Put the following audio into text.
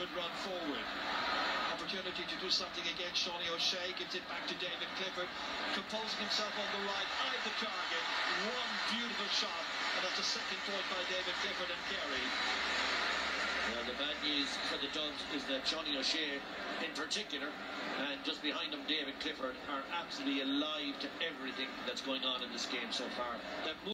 Good run forward. Opportunity to do something against Shawnee O'Shea gives it back to David Clifford. Composing himself on the right. Eyed the target. One beautiful shot. And that's a second point by David Clifford and Kerry. Well, the bad news for the Dubs is that Johnny O'Shea, in particular, and just behind him, David Clifford, are absolutely alive to everything that's going on in this game so far.